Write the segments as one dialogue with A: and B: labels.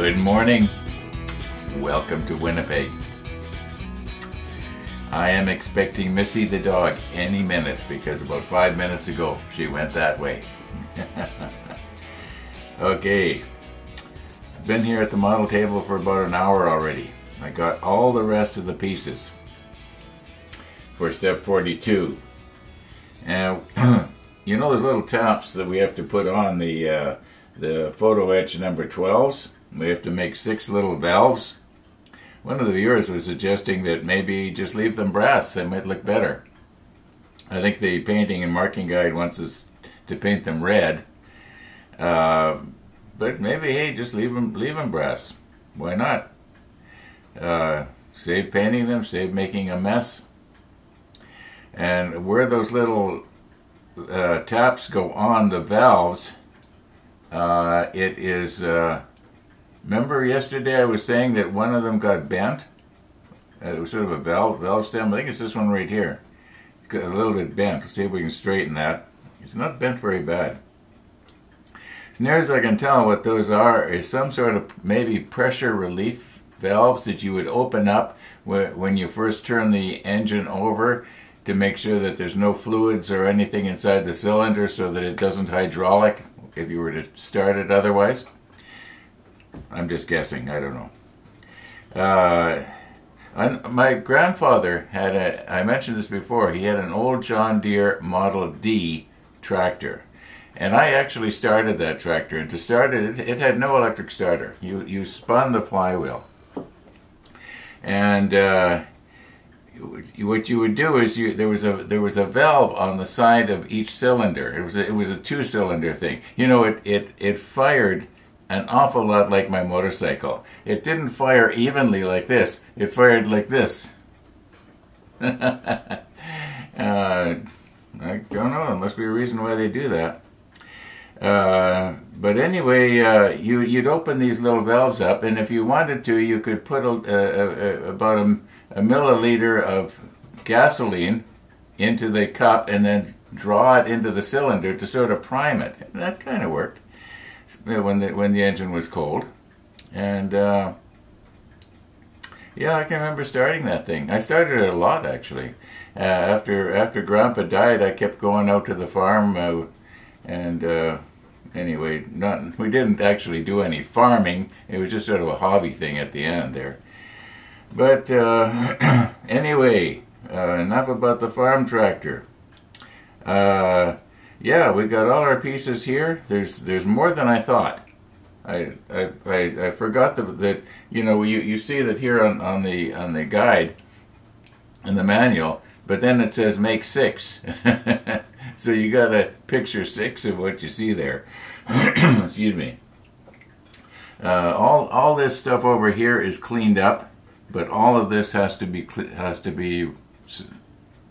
A: Good morning. Welcome to Winnipeg. I am expecting Missy the dog any minute because about five minutes ago she went that way. okay, been here at the model table for about an hour already. I got all the rest of the pieces for step 42. And you know those little taps that we have to put on the uh, the photo etch number 12s? We have to make six little valves. One of the viewers was suggesting that maybe just leave them brass, they might look better. I think the painting and marking guide wants us to paint them red. Uh, but maybe, hey, just leave them, leave them brass. Why not? Uh, save painting them, save making a mess. And where those little uh, taps go on the valves, uh, it is uh, Remember yesterday I was saying that one of them got bent? Uh, it was sort of a valve, valve stem. I think it's this one right here. It's got a little bit bent. Let's see if we can straighten that. It's not bent very bad. As near as I can tell, what those are is some sort of maybe pressure relief valves that you would open up when you first turn the engine over to make sure that there's no fluids or anything inside the cylinder so that it doesn't hydraulic if you were to start it otherwise. I'm just guessing. I don't know. Uh, my grandfather had a, I mentioned this before, he had an old John Deere Model D tractor. And I actually started that tractor. And to start it, it, had no electric starter. You, you spun the flywheel. And uh, what you would do is you there was a there was a valve on the side of each cylinder. It was a, it was a two cylinder thing. You know, it it it fired an awful lot like my motorcycle. It didn't fire evenly like this, it fired like this. uh, I don't know, there must be a reason why they do that. Uh, but anyway, uh, you, you'd open these little valves up, and if you wanted to, you could put a, a, a, about a, milliliter of gasoline into the cup and then draw it into the cylinder to sort of prime it. And that kind of worked when the when the engine was cold, and uh, yeah, I can remember starting that thing. I started it a lot actually. Uh, after after Grandpa died, I kept going out to the farm, uh, and uh, anyway, not we didn't actually do any farming. It was just sort of a hobby thing at the end there. But uh, anyway, uh, enough about the farm tractor. Yeah, we got all our pieces here. There's there's more than I thought. I I I, I forgot the, that you know you, you see that here on, on the on the guide and the manual, but then it says make six. so you got to picture six of what you see there. Excuse me. Uh, all all this stuff over here is cleaned up, but all of this has to be has to be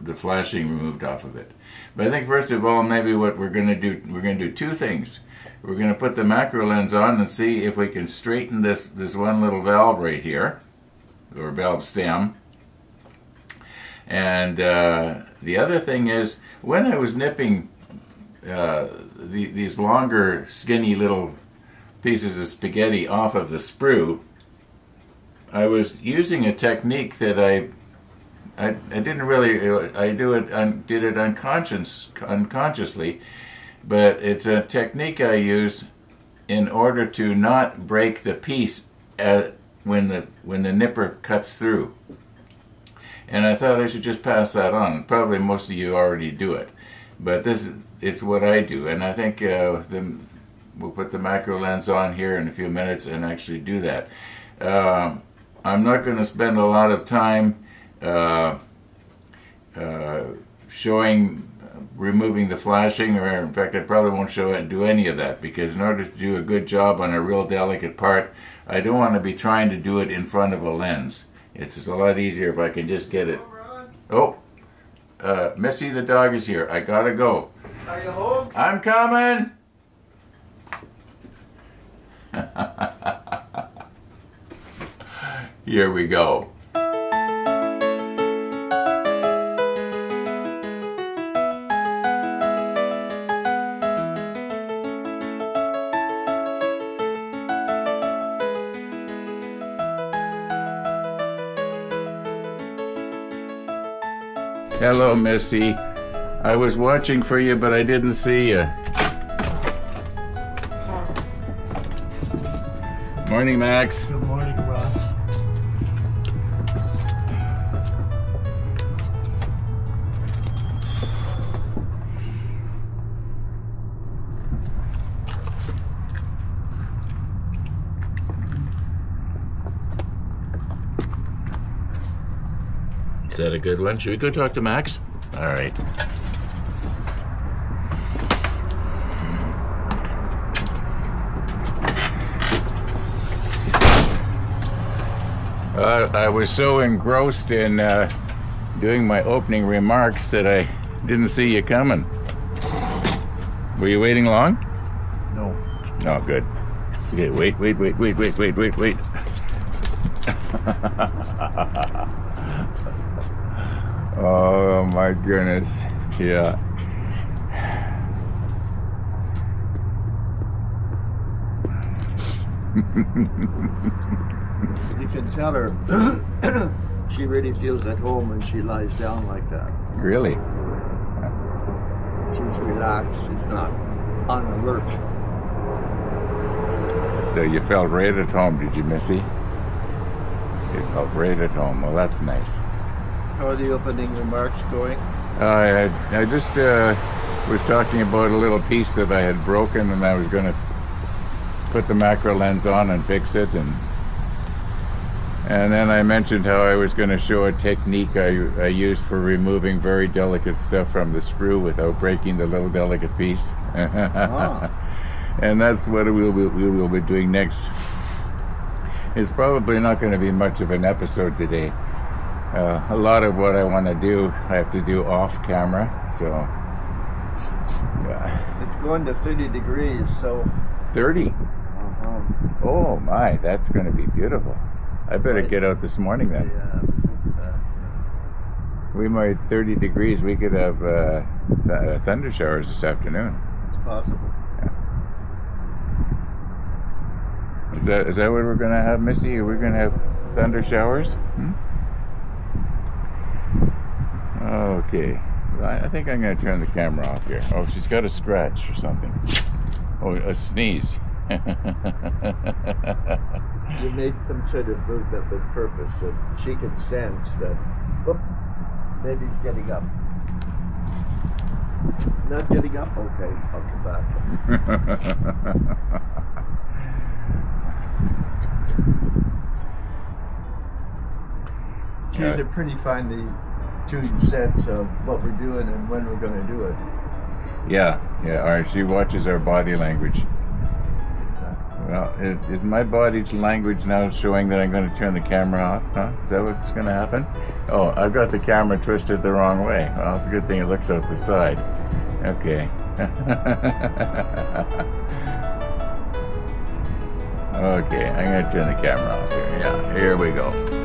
A: the flashing removed off of it. But I think first of all, maybe what we're going to do, we're going to do two things. We're going to put the macro lens on and see if we can straighten this, this one little valve right here, or valve stem. And uh, the other thing is, when I was nipping uh, the, these longer, skinny little pieces of spaghetti off of the sprue, I was using a technique that I I, I didn't really I do it I did it unconscious unconsciously, but it's a technique I use in order to not break the piece at, when the when the nipper cuts through. And I thought I should just pass that on. Probably most of you already do it, but this it's what I do, and I think uh, the, we'll put the macro lens on here in a few minutes and actually do that. Um, I'm not going to spend a lot of time showing removing the flashing or in fact I probably won't show it and do any of that because in order to do a good job on a real delicate part I don't want to be trying to do it in front of a lens. It's a lot easier if I can just get it. Oh uh, Missy the dog is here. I gotta go.
B: Are you home?
A: I'm coming! Here we go Hello, Missy. I was watching for you, but I didn't see you. Morning, Max.
B: Good morning,
A: Is that a good one? Should we go talk to Max? All right. Uh, I was so engrossed in uh, doing my opening remarks that I didn't see you coming. Were you waiting long?
B: No.
A: Oh, good. Okay, wait, wait, wait, wait, wait, wait, wait, wait. oh my goodness. Yeah.
C: You can tell her she really feels at home when she lies down like that.
A: Really?
C: She's relaxed. She's not on alert.
A: So you felt right at home, did you, Missy? You felt right at home. Well, that's nice.
C: How are the opening remarks going?
A: I, I just uh, was talking about a little piece that I had broken, and I was going to put the macro lens on and fix it, and and then I mentioned how I was going to show a technique I, I used for removing very delicate stuff from the sprue without breaking the little delicate piece. And that's what we will, we will be doing next. It's probably not going to be much of an episode today. Uh, a lot of what I want to do, I have to do off camera. So, uh,
C: It's going to 30 degrees, so
A: 30.
C: uh-huh.
A: Oh my, that's going to be beautiful. I better
C: Right.
A: get out this morning then.
C: Yeah.
A: We might 30 degrees. We could have uh, th- thunder showers this afternoon.
C: it's possible.
A: Is that is that what we're gonna have, Missy? Are we gonna have thunder showers? Hmm? Okay. I I think I'm gonna turn the camera off here. Oh, she's got a scratch or something. Oh, a sneeze.
C: You made some sort of movement with purpose that she can sense that, whoop, maybe he's getting up. Not getting up? Okay, I'll come back. She has
A: Yeah.
C: a pretty finely tuned sets of what we're doing and when we're going to do it.
A: yeah, yeah. All right. She watches our body language. Well, is, is my body's language now showing that I'm going to turn the camera off? Huh? Is that what's going to happen? Oh, I've got the camera twisted the wrong way. Well, it's a good thing it looks out the side. Okay. okay, I'm going to turn the camera off here. Yeah, here we go.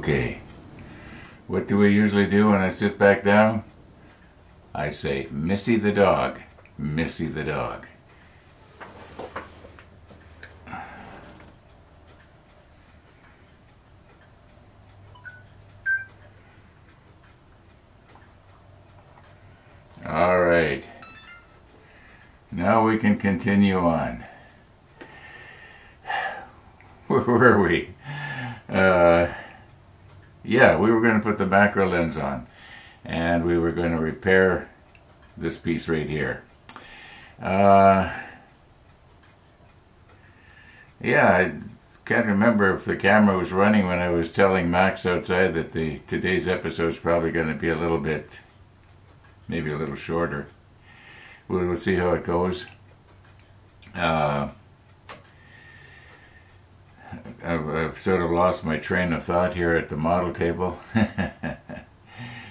A: Okay. What do we usually do when I sit back down? I say, Missy the dog. Missy the dog. All right. Now we can continue on. Where were we? Uh, yeah, we were going to put the macro lens on, and we were going to repair this piece right here. Uh, yeah, I can't remember if the camera was running when I was telling Max outside that the today's episode is probably going to be a little bit, maybe a little shorter. We'll, we'll see how it goes. Uh, I've, I've sort of lost my train of thought here at the model table.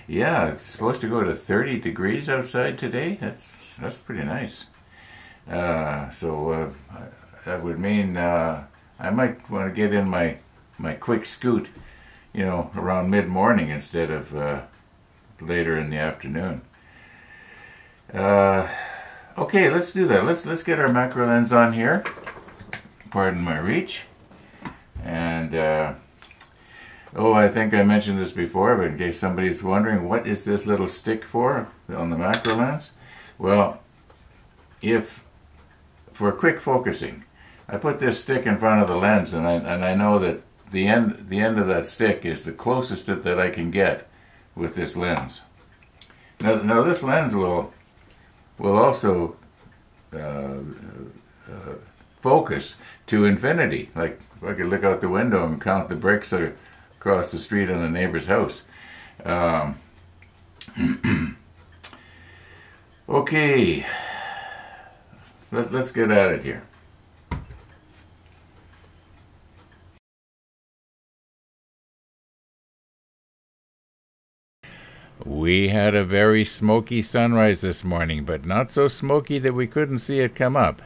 A: yeah, it's supposed to go to 30 degrees outside today. That's that's pretty nice. Uh, so uh, that would mean uh, I might want to get in my my quick scoot, you know, around mid morning instead of uh, later in the afternoon. Uh, okay, let's do that. Let's let's get our macro lens on here. Pardon my reach. And uh, oh, I think I mentioned this before, but in case somebody's wondering, what is this little stick for on the macro lens? Well, if for quick focusing, I put this stick in front of the lens, and I and I know that the end the end of that stick is the closest that, I can get with this lens. Now, now this lens will will also uh, uh, focus to infinity. Like I could look out the window and count the bricks that are across the street on the neighbor's house. Um, okay, Let, let's get at it here. We had a very smoky sunrise this morning, but not so smoky that we couldn't see it come up.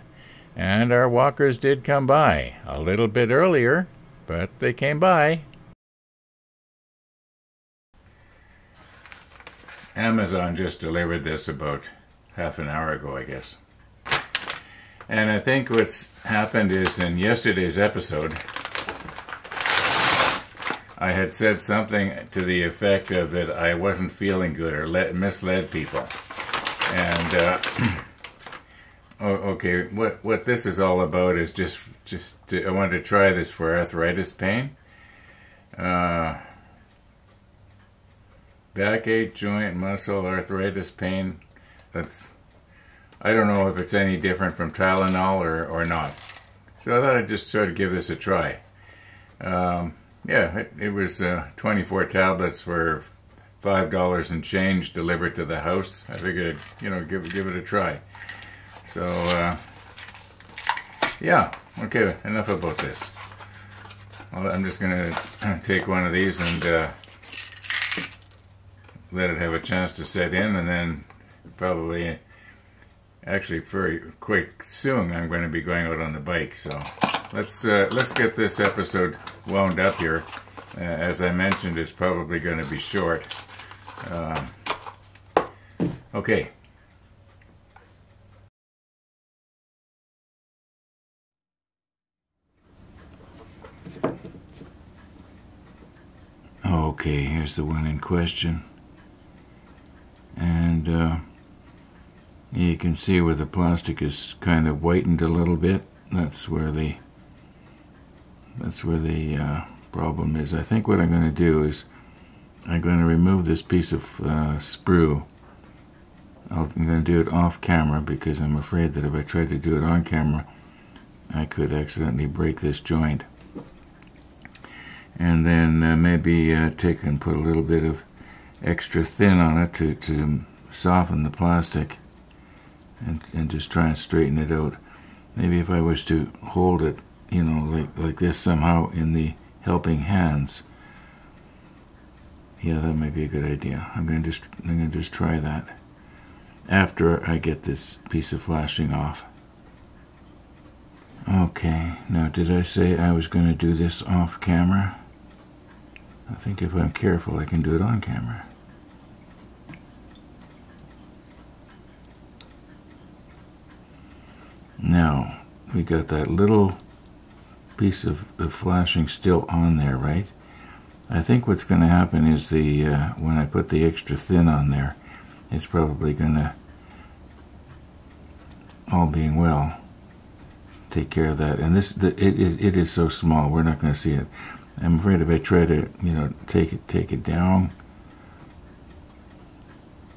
A: And our walkers did come by, a little bit earlier, but they came by. Amazon just delivered this about half an hour ago, I guess. And I think what's happened is in yesterday's episode, I had said something to the effect of that I wasn't feeling good or let, misled people. And uh, oh, okay, what what this is all about is just just to, I wanted to try this for arthritis pain, uh, backache, joint, muscle, arthritis pain. That's I don't know if it's any different from Tylenol or or not. So I thought I'd just sort of give this a try. Um, yeah, it, it was uh, 24 tablets for five dollars and change delivered to the house. I figured, you know, give give it a try. So, uh, yeah, okay, enough about this. I'm just gonna take one of these and uh, let it have a chance to set in, and then probably, actually, very quick soon, I'm going to be going out on the bike. So let's uh, let's get this episode wound up here. Uh, as I mentioned, it's probably going to be short. Uh, okay. Okay, here's the one in question. And uh, you can see where the plastic is kind of whitened a little bit. That's where the that's where the uh, problem is. I think what I'm going to do is I'm going to remove this piece of uh, sprue. I'm going to do it off camera because I'm afraid that if I try to do it on camera, I could accidentally break this joint. And then uh, maybe uh, take and put a little bit of extra thin on it to, to soften the plastic and, and just try and straighten it out. Maybe if I was to hold it you know, like like this somehow in the helping hands. Yeah, that might be a good idea. I'm gonna just I'm gonna just try that after I get this piece of flashing off. Okay, now did I say I was going to do this off camera? I think if I'm careful I can do it on camera. Now, we got that little piece of, of flashing still on there, right? I think what's going to happen is the uh, when I put the extra thin on there, it's probably going to, all being well, take care of that. And this, the, it, it, it is so small, we're not going to see it. I'm afraid if I try to, you know, take it, take it down,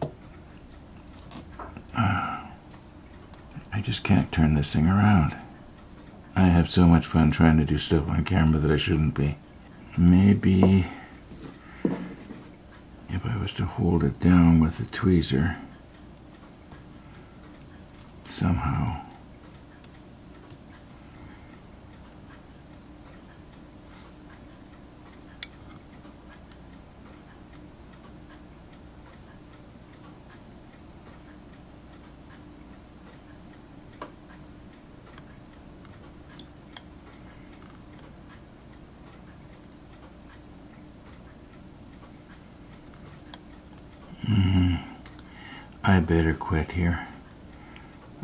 A: I just can't turn this thing around. I have so much fun trying to do stuff on camera that I shouldn't be. Maybe if I was to hold it down with a tweezer somehow. I better quit here.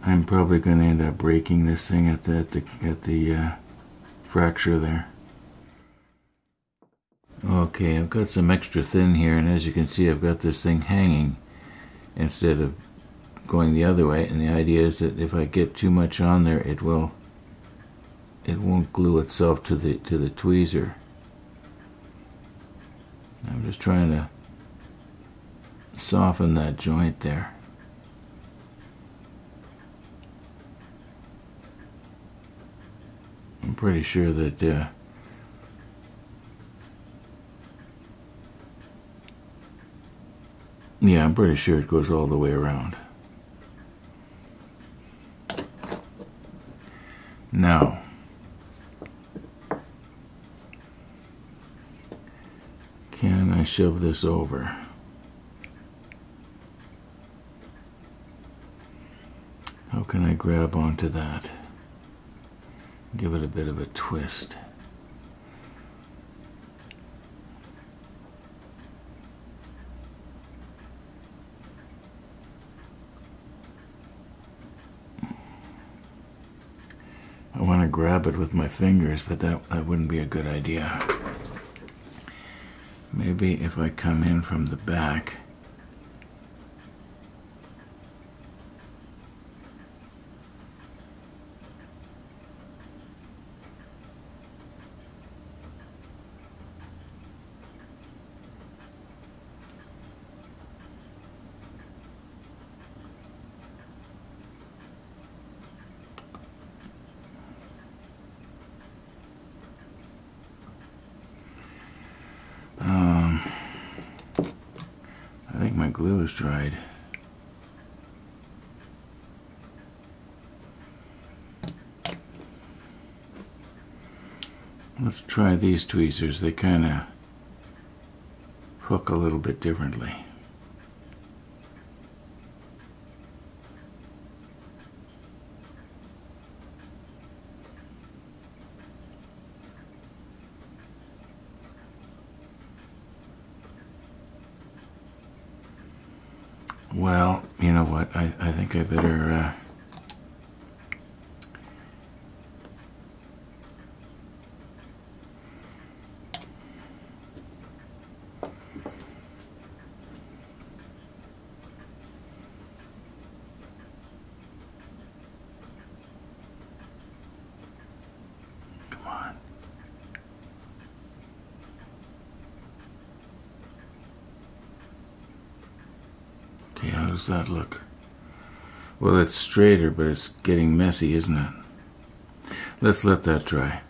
A: I'm probably going to end up breaking this thing at the at the, at the uh, fracture there. Okay, I've got some extra thin here, and as you can see, I've got this thing hanging instead of going the other way. And the idea is that if I get too much on there, it will it won't glue itself to the to the tweezer. I'm just trying to soften that joint there. I'm pretty sure that uh, yeah, I'm pretty sure it goes all the way around. Now, can I shove this over? How can I grab onto that? Give it a bit of a twist. I want to grab it with my fingers, but that, that wouldn't be a good idea. Maybe if I come in from the back, glue is dried. Let's try these tweezers. They kind of hook a little bit differently. Well, you know what? I, I think I better. Uh, look? Well, it's straighter, but it's getting messy, isn't it? Let's let that dry.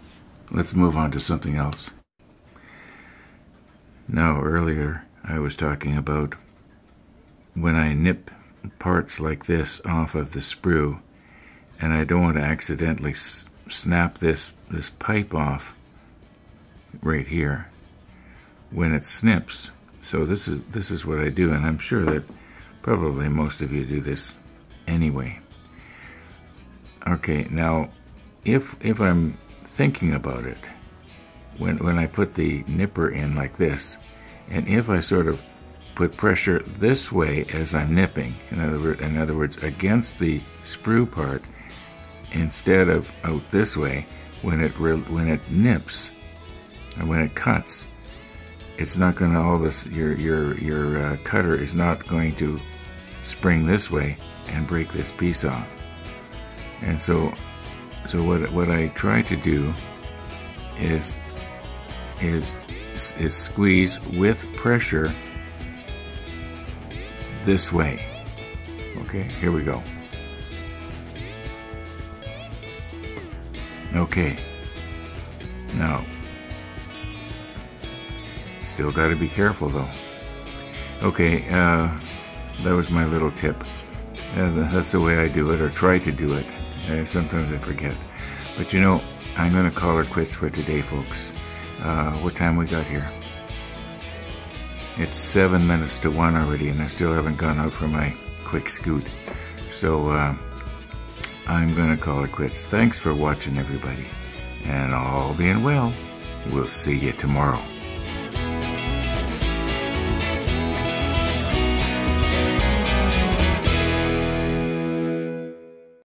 A: Let's move on to something else. Now, earlier I was talking about when I nip parts like this off of the sprue, and I don't want to accidentally snap this, this pipe off right here when it snips. So this is this is what I do, and I'm sure that probably most of you do this anyway. Okay, now if if I'm thinking about it, when when I put the nipper in like this, and if I sort of put pressure this way as I'm nipping, in other, in other words, against the sprue part, instead of out this way, when it when it nips, and when it cuts, it's not going to all this. Your your your uh, cutter is not going to spring this way and break this piece off. And so, so what what I try to do is is is squeeze with pressure this way. Okay, here we go. Okay. Now, still got to be careful though. Okay, uh, that was my little tip. Uh, that's the way I do it, or try to do it. Uh, sometimes I forget. But you know, I'm going to call it quits for today, folks. Uh, what time we got here? It's seven minutes to one already, and I still haven't gone out for my quick scoot. So uh, I'm going to call it quits. Thanks for watching, everybody. And all being well, we'll see you tomorrow.